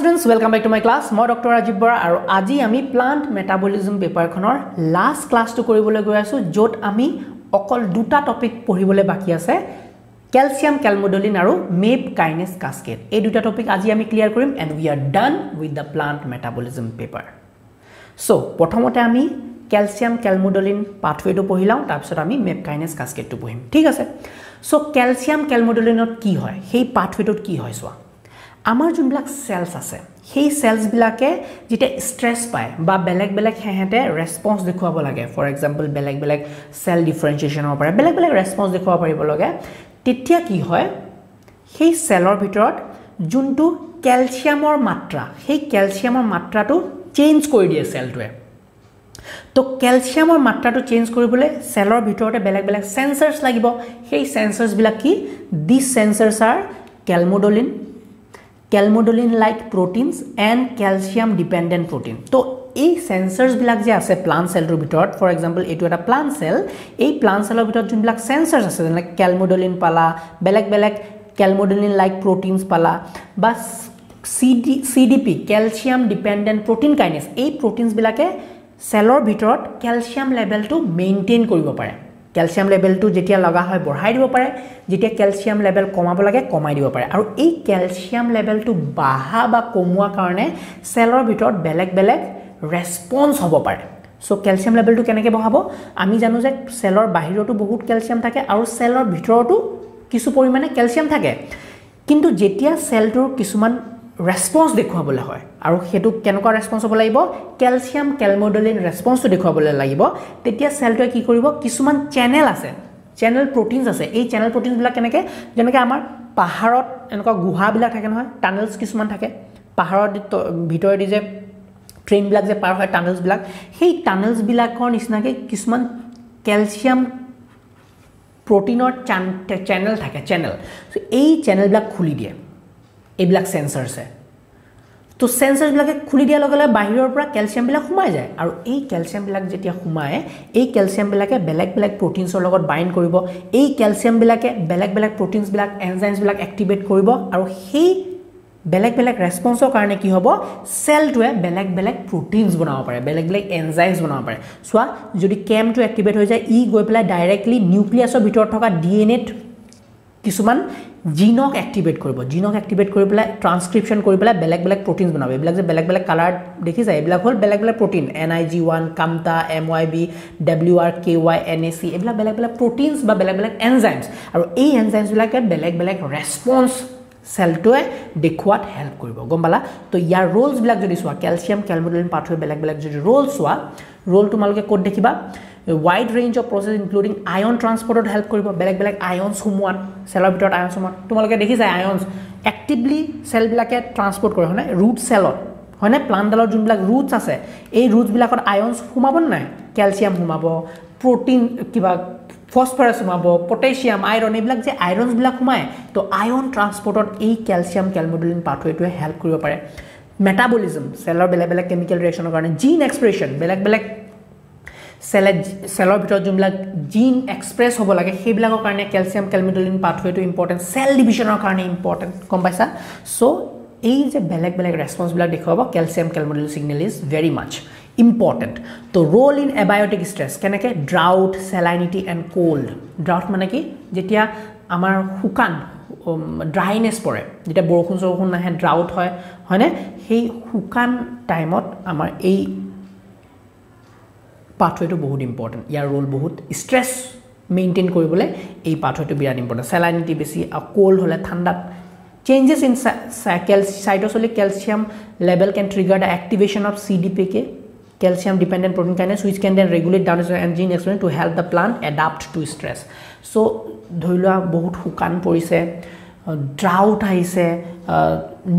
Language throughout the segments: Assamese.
Students welcome back to my class মই ডক্টৰ ৰাজীৱ বৰা আৰু আজি আমি প্লাণ্ট মেটাবলিজম পেপাৰখনৰ লাষ্ট ক্লাছটো কৰিবলৈ গৈ আছোঁ য'ত আমি অকল দুটা টপিক পঢ়িবলৈ বাকী আছে কেলছিয়াম কেলমডলিন আৰু মেপ কাইনেছ কাস্কেট এই দুটা টপিক আজি আমি ক্লিয়াৰ কৰিম and we are done with the plant metabolism paper so' প্ৰথমতে আমি কেলছিয়াম কেলমডলিন পাথৱেটো পঢ়ি লওঁ তাৰপিছত আমি মেপ কাইনেছ কাস্কেটটো পঢ়িম। ঠিক আছে? চ' কেলছিয়াম কেলমডলিনত কি হয়? সেই পাথৱেটোত কি হয় চোৱা। আমাৰ যোনবিলাক চেলছ আছে সেই চেলছবিলাকে যেতিয়া ষ্ট্ৰেছ পায় বা বেলেগ বেলেগ সিহঁতে ৰেচপন্স দেখুৱাব লাগে ফৰ এক্সাম্পল বেলেগ বেলেগ চেল ডিফাৰেঞ্চিয়েশ্যন হ'ব পাৰে বেলেগ বেলেগ ৰেচপন্স দেখুৱাব পাৰিব লাগে তেতিয়া কি হয় সেই চেলৰ ভিতৰত যোনটো কেলছিয়ামৰ মাত্ৰা সেই কেলছিয়ামৰ মাত্ৰাটো চেঞ্জ কৰি দিয়ে চেলটোৱে তো কেলছিয়ামৰ মাত্ৰাটো চেঞ্জ কৰিবলৈ চেলৰ ভিতৰতে বেলেগ বেলেগ চেঞ্চাৰ্ছ লাগিব। সেই চেঞ্চাৰ্ছবিলাক কি? This sensors are calmodulin calmodulin like proteins and calcium dependent protein so এই চেঞ্চাৰ্ছবিলাক যে আছে প্লাণ্ট চেলটোৰ ভিতৰত ফৰ এক্সাম্পল এইটো এটা প্লাণ্ট চেল এই প্লাণ্ট চেলৰ ভিতৰত যোনবিলাক চেঞ্চাৰ্ছ আছে যেনে কেলমডলিন পালা বেলেগ বেলেগ কেলমডলিন লাইক প্ৰটিনছ পালা বা C D C D P calcium dependent protein kinase এই প্ৰটিনছবিলাকে চেলৰ ভিতৰত কেলছিয়াম লেভেলটো মেইনটেইন কৰিব পাৰে। কেলছিয়াম লেভেলটো যেতিয়া লগা হয় বঢ়াই দিব পাৰে। যেতিয়া কেলছিয়াম লেভেল কমাব লাগে কমাই দিব পাৰে। আৰু এই কেলছিয়াম লেভেলটো বাঢ়া বা কমোৱা কাৰণে চেলৰ ভিতৰত বেলেগ বেলেগ ৰেচপন্স হ'ব পাৰে। চ' কেলছিয়াম লেভেলটো কেনেকৈ বঢ়াব? আমি জানো যে চেলৰ বাহিৰতো বহুত কেলছিয়াম থাকে আৰু চেলৰ ভিতৰতো কিছু পৰিমাণে কেলছিয়াম থাকে। কিন্তু যেতিয়া চেলটোৰ কিছুমান ৰেচপন্স দেখুৱাবলৈ হয়। আৰু সেইটো কেনেকুৱা ৰেচপন্স হ'ব লাগিব? কেলছিয়াম কেলমডলিন ৰেচপন্সটো দেখুৱাবলৈ লাগিব। তেতিয়া চেলটোৱে কি কৰিব? কিছুমান চেনেল আছে। চেনেল প্ৰটিনছ আছে। এই চেনেল প্ৰটিনছবিলাক কেনেকৈ? যেনেকৈ আমাৰ পাহাৰত এনেকুৱা গুহাবিলাক থাকে নহয় টানেলছ কিছুমান থাকে। পাহাৰত ভিতৰেদি যে ট্ৰেইনবিলাক যে পাৰ হয় টানেলছবিলাক সেই টানেলছবিলাকৰ নিচিনাকৈ কিছুমান কেলছিয়াম প্ৰটিনৰ চেনেল থাকে চেনেল চ' এই চেনেলবিলাক খুলি দিয়ে। এইবিলাক চেঞ্চাৰ্ছে তো চেঞ্চাৰ্ছবিলাকে খুলি দিয়াৰ লগে লগে বাহিৰৰ পৰা কেলছিয়ামবিলাক সোমাই যায়। আৰু এই কেলছিয়ামবিলাক যেতিয়া সোমায় এই কেলছিয়ামবিলাকে বেলেগ বেলেগ প্ৰটিনছৰ লগত বাইণ্ড কৰিব। এই কেলছিয়ামবিলাকে বেলেগ বেলেগ প্ৰটিনছবিলাক এনজাইমছবিলাক এক্টিভেট কৰিব। আৰু সেই বেলেগ বেলেগ ৰেচপন্সৰ কাৰণে কি হ'ব? চেলটোৱে বেলেগ বেলেগ প্ৰটিনছ বনাব পাৰে বেলেগ বেলেগ এনজাইমছ বনাব পাৰে। চোৱা যদি কেমটো এক্টিভেট হৈ যায় ই গৈ পেলাই ডাইৰেক্টলি নিউক্লিয়াছৰ ভিতৰত থকা ডি এন এত কিছুমান জিনক এক্টিভেট কৰিব। জিনক এক্টিভেট কৰি পেলাই ট্ৰান্সক্ৰিপশ্যন কৰি পেলাই বেলেগ বেলেগ প্ৰটিনছ বনাব। এইবিলাক যে বেলেগ বেলেগ কালাৰ দেখিছা এইবিলাক হ'ল বেলেগ বেলেগ protein N I G one কামটা M Y B W R K Y N A C এইবিলাক বেলেগ বেলেগ প্ৰটিনছ বা বেলেগ বেলেগ এনজাইমছ আৰু এই এনজাইমছবিলাকে বেলেগ বেলেগ ৰেচপন্স চেলটোৱে দেখুৱাত হেল্প কৰিব। গম পালা? তো ইয়াৰ ৰোলছবিলাক যদি চোৱা কেলছিয়াম কেলমডলিন পাথৱে বেলেগ বেলেগ যদি ৰোল চোৱা ৰোল তোমালোকে ক'ত দেখিবা? Wide range of process including ion ট্ৰান্সপৰ্টত help কৰিব। বেলেগ বেলেগ আয়নছ সোমোৱাত চেলৰ ভিতৰত আয়নছ সোমোৱাত। তোমালোকে দেখিছা আয়নছ এক্টিভলি চেলবিলাকে ট্ৰান্সপৰ্ট কৰে হয়নে? ৰুট চেলত হয়নে? প্লাণ্টডালৰ যোনবিলাক ৰুটছ আছে এই ৰুটছবিলাকত আয়নছ সোমাব নাই? কেলছিয়াম সোমাব প্ৰটিন কিবা ফচফৰাছ সোমাব পটেছিয়াম আইৰণ এইবিলাক যে আইৰণছবিলাক সোমায় তো আয়ন ট্ৰান্সপৰ্টত এই কেলছিয়াম কেলমডলিন পাথৱেটোৱে হেল্প কৰিব পাৰে। মেটাবলিজম চেলৰ বেলেগ বেলেগ কেমিকেল ৰিয়েকশ্যনৰ কাৰণে জিন এক্সপ্ৰেছন বেলেগ বেলেগ চেলে চেলৰ ভিতৰত যোনবিলাক জিন এক্সপ্ৰেছ হ'ব লাগে সেইবিলাকৰ কাৰণে কেলছিয়াম কেলমিডলিন পাথৱেটো ইম্পৰ্টেণ্ট চেল ডিভিশ্যনৰ কাৰণে ইম্পৰ্টেণ্ট গম পাইছা? চ' এই যে বেলেগ বেলেগ ৰেচপন্সবিলাক দেখুৱাব calcium calmodulin signal is very much important so role in এবায়'টিক stress কেনেকৈ? ড্ৰাউট চেলাইনিটি এণ্ড ক'ল্ড ড্ৰাউট মানে কি? যেতিয়া আমাৰ শুকান ড্ৰাইনেছ পৰে যেতিয়া বৰষুণ চৰষুণ নাহে ড্ৰাউট হয় হয়নে? সেই শুকান টাইমত আমাৰ এই পাথৱেটো বহুত ইম্পৰ্টেণ্ট ইয়াৰ ৰোল বহুত ষ্ট্ৰেছ মেইনটেইন কৰিবলৈ এই পাথৱেটো বিৰাট ইম্পৰ্টেণ্ট চেলাইনিটি বেছি আৰু ক'ল্ড হ'লে ঠাণ্ডাত changes in cell cytosolic calcium level can trigger the activation of C D P K calcium dependent protein কাৰণে which can then regulate down and gene expression to help the plant adapt to stress so' ধৰি লোৱা বহুত শুকান পৰিছে ড্ৰাউট আহিছে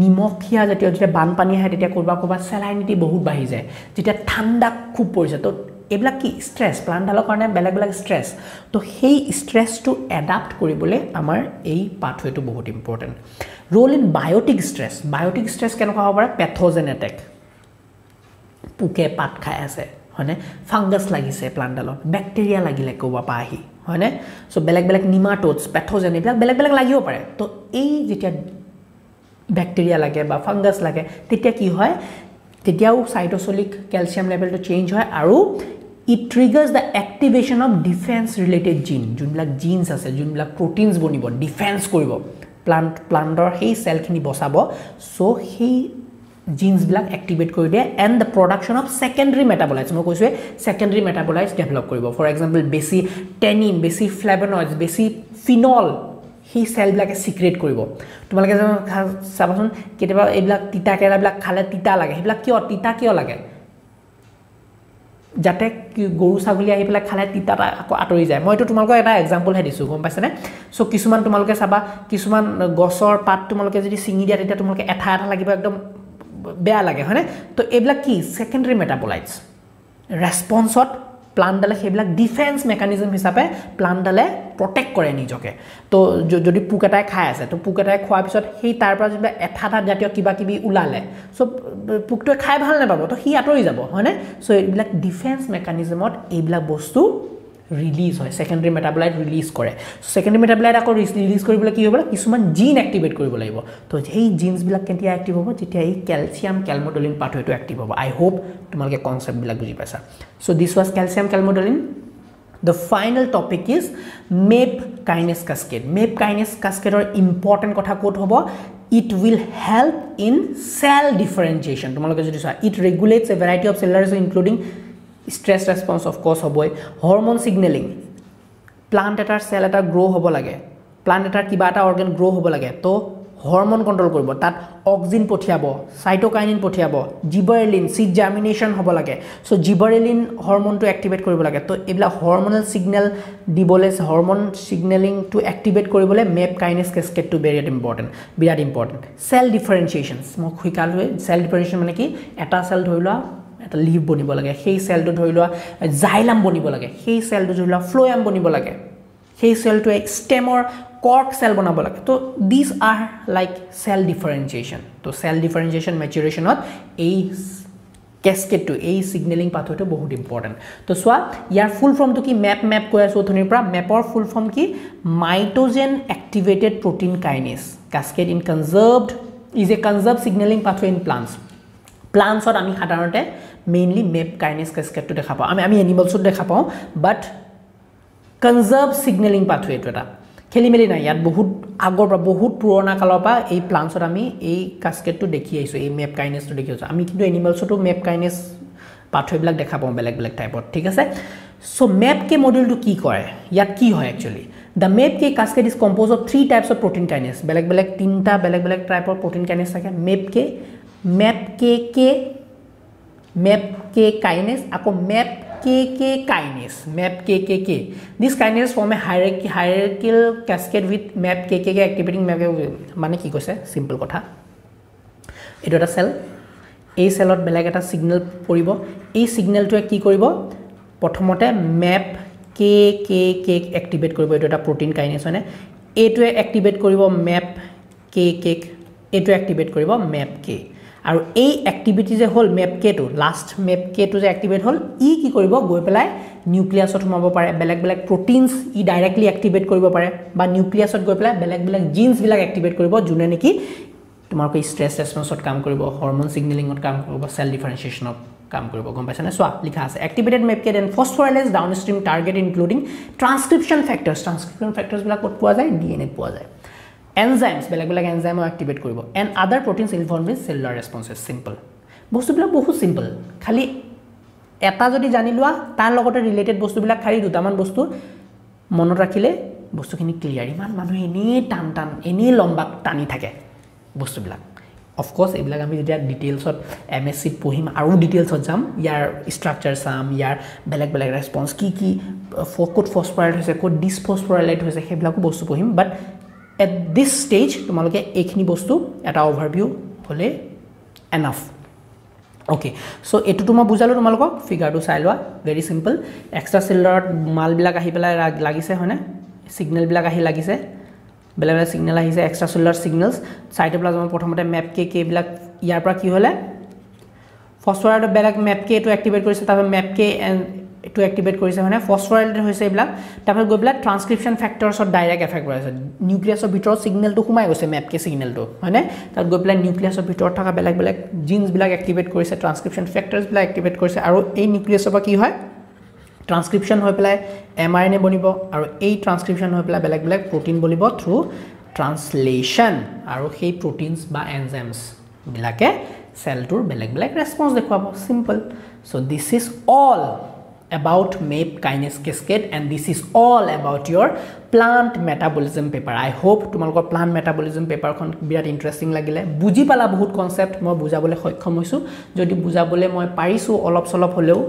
নিমখীয়া জাতীয় যেতিয়া বানপানী আহে তেতিয়া ক'ৰবাত ক'ৰবাত চেলাইনিটি বহুত বাঢ়ি যায়। যেতিয়া ঠাণ্ডা খুব পৰিছে তো এইবিলাক কি ষ্ট্ৰেছ প্লাণ্টডালৰ কাৰণে বেলেগ বেলেগ ষ্ট্ৰেছ তো সেই ষ্ট্ৰেছটো এডাপ্ট কৰিবলৈ আমাৰ এই পাথৱেটো বহুত important role in biotic stress biotic stress কেনেকুৱা হ'ব পাৰে? পেথ'জেন এটেক পোকে পাত খাই আছে হয়নে? ফাংগাছ লাগিছে প্লাণ্টডালত বেক্টেৰিয়া লাগিলে ক'ৰবাৰ পৰা আহি হয়নে? চ' বেলেগ বেলেগ নিমাটোডছ পেথ'জেন এইবিলাক বেলেগ বেলেগ লাগিব পাৰে। তো এই যেতিয়া বেক্টেৰিয়া লাগে বা ফাংগাছ লাগে তেতিয়া কি হয়? তেতিয়াও চাইটচলিক কেলছিয়াম লেভেলটো চেঞ্জ হয় আৰু it triggers the activation of defence related gene যোনবিলাক জিনছ আছে যোনবিলাক প্ৰটিনছ বনিব ডিফেন্স কৰিব। প্লাণ্ট প্লাণ্টৰ সেই চেলখিনি বচাব। চ' সেই জিনছবিলাক এক্টিভেট কৰি দিয়ে and the production of secondary metabolites মই কৈছোঁৱে ছেকেণ্ডেৰী মেটাবলাইটছ ডেভেলপ কৰিব। ফৰ এক্সাম্পল বেছি টেনিন বেছি ফ্লেভেনইডছ বেছি ফিনল সেই চেলবিলাকে চিক্ৰেট কৰিব। তোমালোকে চাবাচোন কেতিয়াবা এইবিলাক তিতা কেৰেলাবিলাক খালে তিতা লাগে। সেইবিলাক কিয় তিতা কিয় লাগে? যাতে গৰু ছাগলী আহি পেলাই খালে তিতাটা আকৌ আঁতৰি যায়। মইতো তোমালোকক এটা এক্সাম্পলহে দিছোঁ গম পাইছেনে? চ' কিছুমান তোমালোকে চাবা কিছুমান গছৰ পাত তোমালোকে যদি ছিঙি দিয়া তেতিয়া তোমালোকে এঠা এঠা লাগিব একদম বেয়া লাগে হয়নে? তো এইবিলাক কি? ছেকেণ্ডেৰী মেটাবলাইটছ ৰেচপন্সত প্লাণ্টডালে সেইবিলাক ডিফেন্স মেকানিজম হিচাপে প্লাণ্টডালে প্ৰটেক্ট কৰে নিজকে। তো যদি পোক এটাই খাই আছে তো পোক এটাই খোৱাৰ পিছত সেই তাৰ পৰা যেনিবা এঠা জাতীয় কিবা কিবি ওলালে চ' পোকটোৱে খাই ভাল নাপাব তো সি আঁতৰি যাব হয়নে? চ' এইবিলাক ডিফেন্স মেকানিজমত এইবিলাক বস্তু ৰিলিজ হয় ছেকেণ্ডেৰী মেটাবলাইট ৰিলিজ কৰে। ছেকেণ্ডেৰী মেটাবলাইট আকৌ ৰিলিজ কৰিবলৈ কি হ'ব কিছুমান জিন এক্টিভেট কৰিব লাগিব। তো সেই জিনছবিলাক কেতিয়া এক্টিভ হ'ব? যেতিয়া এই কেলছিয়াম কেলমডলিন পাথৱেটো এক্টিভ হ'ব। আই হোপ তোমালোকে কনচেপ্টবিলাক বুজি পাইছা। So' this was calcium calmodulin the final topic is MAP kinase cascade MAP kinase কাস্কেডৰ important কথা ক'ত হ'ব? It will help in cell differentiation তোমালোকে যদি চোৱা it regulates a variety of cellular including stress response of course হ'বই। হৰমন ছিগনেলিং প্লাণ্ট এটাৰ চেল এটা গ্ৰ' হ'ব লাগে। প্লাণ্ট এটাৰ কিবা এটা অৰ্গেন গ্ৰ' হ'ব লাগে। তো হৰমন কণ্ট্ৰল কৰিব। তাত অক্সিন পঠিয়াব চাইট'কাইনিন পঠিয়াব জিবাৰেলিন চিড জাৰ্মিনেশ্যন হ'ব লাগে। চ' জিবাৰেলিন হৰমনটো এক্টিভেট কৰিব লাগে। তো এইবিলাক হৰমনেল ছিগনেল দিবলৈ হৰমন ছিগনেলিংটো এক্টিভেট কৰিবলৈ মেপ কাইনেছ কেছকেটটো বিৰাট ইম্পৰ্টেণ্ট বিৰাট ইম্পৰ্টেণ্ট চেল ডিফাৰেঞ্চিয়েশ্যনছ মই শিকালোৱে। চেল ডিফাৰেঞ্চিয়েশ্যন মানে কি? এটা চেল ধৰি লোৱা এটা লিভ বনিব লাগে সেই চেলটো ধৰি লোৱা জাইলাম বনিব লাগে সেই চেলটো ধৰি লোৱা ফ্ল'য়াম বনিব লাগে সেই চেলটোৱে ষ্টেমৰ কৰ্ক চেল বনাব লাগে। So this are like cell differentiation so cell differentiation মেচুৰেশ্যনত এই কেছকেটটো এই ছিগনেলিং পাথৱেটো বহুত ইম্পৰ্টেণ্ট তো চোৱা ইয়াৰ ফুল ফৰ্মটো কি? মেপ মেপ কৈ আছোঁ অথনিৰ পৰা। মেপৰ ফুল ফৰ্ম কি? Mitogen activated protein kinase cascade in conserved is a conserve signalling pathway in plants প্লাণ্টছত আমি সাধাৰণতে মেইনলি মেপ কাইনেছ কেছকেটটো দেখা পাওঁ। আমি আমি এনিমেলছত দেখা পাওঁ বাট কনজাৰ্ভ ছিগনেলিং পাথৱে এইটো এটা। খেলি মেলি নাই ইয়াত বহুত আগৰ পৰা বহুত পুৰণা কালৰ পৰা এই প্লাণ্টছত আমি এই কাস্কেটটো দেখি আহিছোঁ এই মেপ কাইনেছটো দেখি আহিছোঁ। আমি কিন্তু এনিমেলছতো মেপ কাইনেছ পাথৱেবিলাক দেখা পাওঁ বেলেগ বেলেগ টাইপত ঠিক আছে? চ' মেপ কে মডিউলটো কি কৰে? ইয়াত কি হয় actually the MAP K cascade is compose of three types of protein kinase বেলেগ বেলেগ তিনিটা বেলেগ বেলেগ টাইপৰ প্ৰটিন কাইনেছ থাকে। MAP K MAP K K MAP K kinase আকৌ MAP K K kinase MAP K K K this kinase form হাইৰেক hierarchical cascade with MAP K K K activating MAP মানে কি কৈছে? চিম্পল কথা। এইটো এটা চেল এই চেলত বেলেগ এটা ছিগনেল পৰিব। এই ছিগনেলটোৱে কি কৰিব? প্ৰথমতে মেপ কে কে কে এক্টিভেট কৰিব। এইটো এটা প্ৰটিন কাইনেছ হয়নে? এইটোৱে এক্টিভেট কৰিব মেপ কে কেক এইটোৱে এক্টিভেট কৰিব মেপ কে আৰু এই এক্টিভিটি যে হ'ল মেপ কেটো লাষ্ট মেপ কেটো যে এক্টিভেট হ'ল ই কি কৰিব? গৈ পেলাই নিউক্লিয়াছত সোমাব পাৰে বেলেগ বেলেগ প্ৰটিনছ ই ডাইৰেক্টলি এক্টিভেট কৰিব পাৰে বা নিউক্লিয়াছত গৈ পেলাই বেলেগ বেলেগ জিন্সবিলাক এক্টিভেট কৰিব যোনে নেকি তোমালোকে ষ্ট্ৰেছ ৰেচপন্সত কাম কৰিব হৰমন ছিগনেলিঙত কাম কৰিব চেল ডিফাৰেঞ্চিয়েশ্যনত কাম কৰিব গম পাইছেনে চোৱা লিখা আছে activated MAP K and phosphorylates downstream target including transcription factors transcription ফেক্টৰ্ছবিলাক ক'ত পোৱা যায়? ডি এন এত পোৱা যায়। এনজাইমছ বেলেগ বেলেগ এনজাইমো এক্টিভেট কৰিব। And other proteins involve in cellular responses simple বস্তুবিলাক বহুত চিম্পল খালি এটা যদি জানি লোৱা তাৰ লগতে ৰিলেটেড বস্তুবিলাক খালি দুটামান বস্তু মনত ৰাখিলে বস্তুখিনি ক্লিয়াৰ ইমান মানুহে এনেই টান টান এনেই লম্বা টানি থাকে বস্তুবিলাক। অফক'ৰ্ছ এইবিলাক আমি যেতিয়া ডিটেইলছত এম এছ চিত পঢ়িম আৰু ডিটেইলছত যাম ইয়াৰ ষ্ট্ৰাকচাৰ চাম ইয়াৰ বেলেগ বেলেগ ৰেচপন্স কি কি ক'ত ফচফৰাইড হৈছে ক'ত ডিছফচফৰাইলাইট হৈছে সেইবিলাকো বস্তু পঢ়িম। বাট এট দিছ ষ্টেজ তোমালোকে এইখিনি বস্তু এটা অভাৰভিউ হ'লে এনাফ অ'কে চ' এইটোতো মই বুজালোঁ তোমালোকক ফিগাৰটো চাই লোৱা ভেৰি চিম্পল এক্সট্ৰা চিলিণ্ডাৰত মালবিলাক আহি পেলাই লাগিছে হয়নে? ছিগনেলবিলাক আহি লাগিছে। বেলেগ বেলেগ ছিগনেল আহিছে এক্সট্ৰা চেলুলাৰ ছিগনেলছ চাইটোপ্লাজমৰ প্ৰথমতে মেপ কে কেবিলাক ইয়াৰ পৰা কি হ'লে? ফচফৰাইডৰ বেলেগ মেপ কে এইটো এক্টিভেট কৰিছে তাৰপিছত মেপ কে এইটো এক্টিভেট কৰিছে মানে ফচফৰাইলেটেড হৈছে এইবিলাক। তাৰপিছত গৈ পেলাই ট্ৰান্সক্ৰিপশ্যন ফেক্টৰ্ছত ডাইৰেক্ট এফেক্ট কৰাইছে নিউক্লিয়াছৰ ভিতৰত ছিগনেলটো সোমাই গৈছে মেপকে ছিগনেলটো হয়নে? তাত গৈ পেলাই নিউক্লিয়াছৰ ভিতৰত থকা বেলেগ বেলেগ জিন্সবিলাক এক্টিভেট কৰিছে ট্ৰান্সক্ৰিপশ্যন ফেক্টৰ্ছবিলাক এক্টিভেট কৰিছে আৰু এই নিউক্লিয়াছৰ পৰা কি হয়? ট্ৰান্সক্ৰিপশ্যন হৈ পেলাই এম আৰ এন এ বনিব আৰু এই ট্ৰান্সক্ৰিপশ্যন হৈ পেলাই বেলেগ বেলেগ প্ৰটিন বনিব থ্ৰু ট্ৰান্সলেশ্যন আৰু সেই প্ৰটিনছ বা এনজেমছবিলাকে চেলটোৰ বেলেগ বেলেগ ৰেচপঞ্চ দেখুৱাব। Simple so' this is all about MAP kinase cascade and this is all about your plant metabolism paper I hope তোমালোকৰ প্লাণ্ট মেটাবলিজম পেপাৰখন বিৰাট ইণ্টাৰেষ্টিং লাগিলে। বুজি পালা বহুত কনচেপ্ট মই বুজাবলৈ সক্ষম হৈছোঁ। যদি বুজাবলৈ মই পাৰিছোঁ অলপ চলপ হ'লেও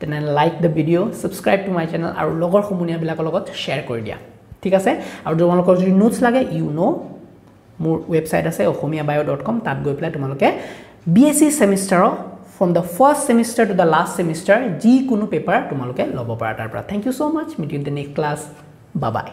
তেনে like the video' subscribe to my channel আৰু লগৰ সমনীয়াবিলাকৰ লগত শ্বেয়াৰ কৰি দিয়া। ঠিক আছে? আৰু তোমালোকৰ যদি নোটছ লাগে ইউ ন' মোৰ ৱেবছাইট আছে অসমীয়া বায়' ডট কম তাত গৈ পেলাই তোমালোকে B S C ছেমিষ্টাৰৰ from the first semester to the last semester যিকোনো পেপাৰ তোমালোকে ল'ব পাৰা তাৰ পৰা। Thank you so' much meet the next class বা বাই